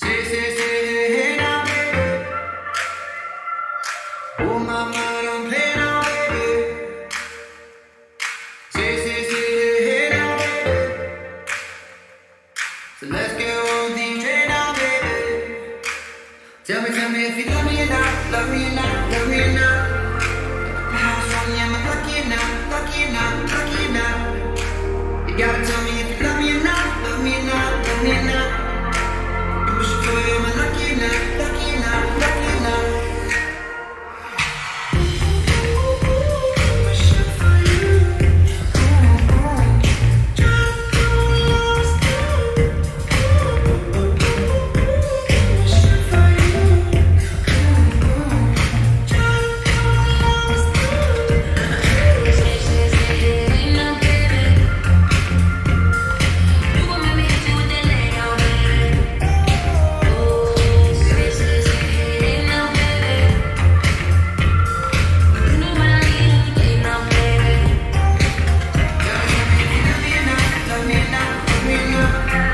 Say, say, say, hey, now, baby. Oh, my mind, I'm playing now, baby. Say, say, say, hey, now, baby. So let's get on the train now, baby. Tell me, tell me if you love me or not, love me or not, love me or not. Thank.